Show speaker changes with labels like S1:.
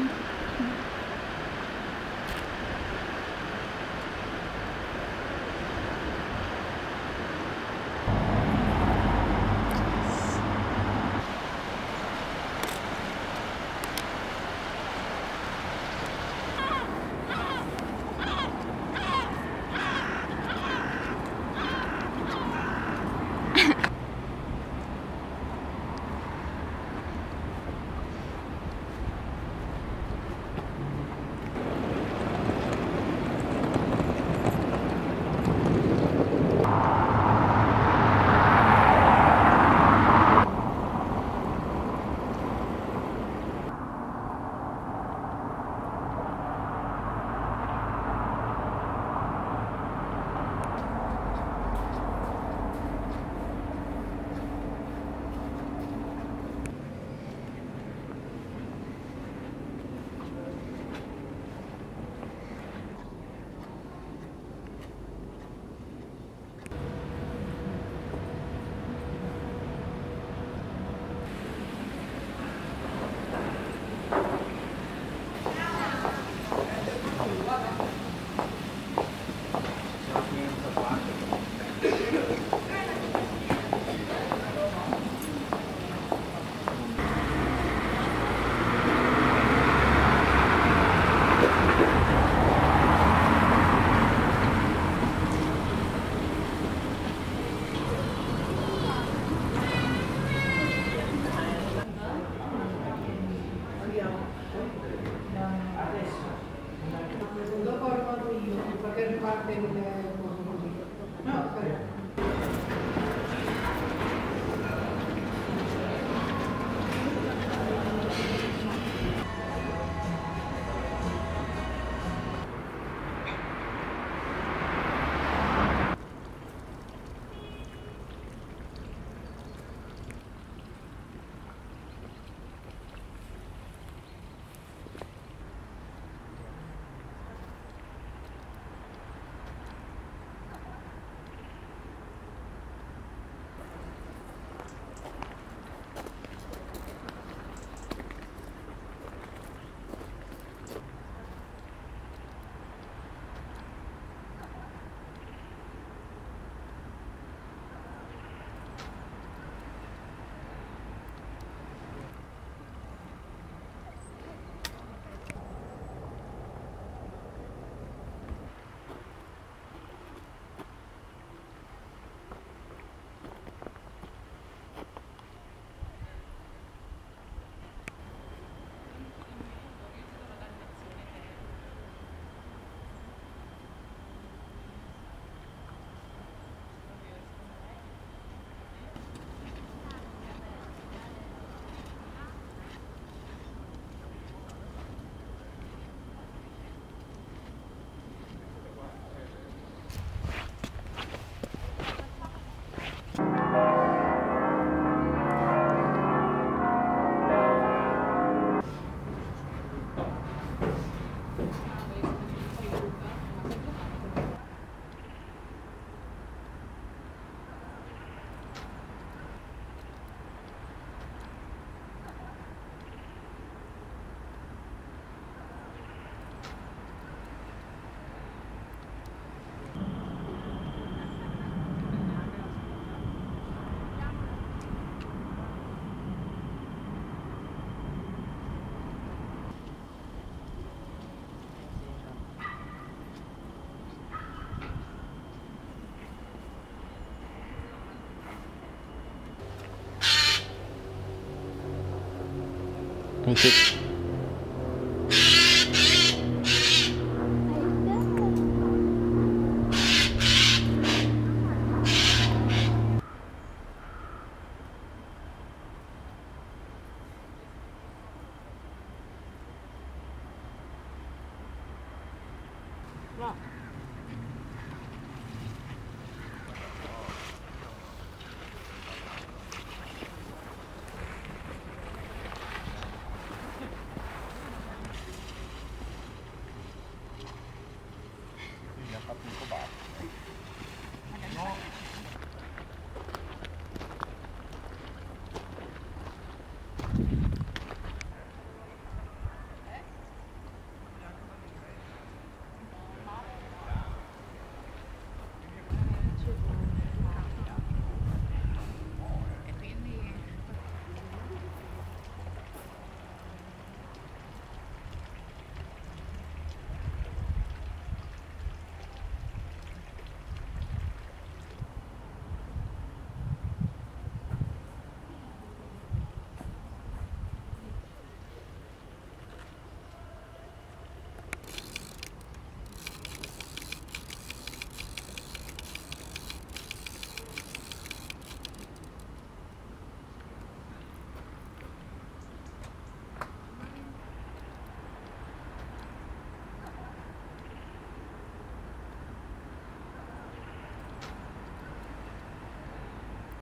S1: Mm-hmm.
S2: it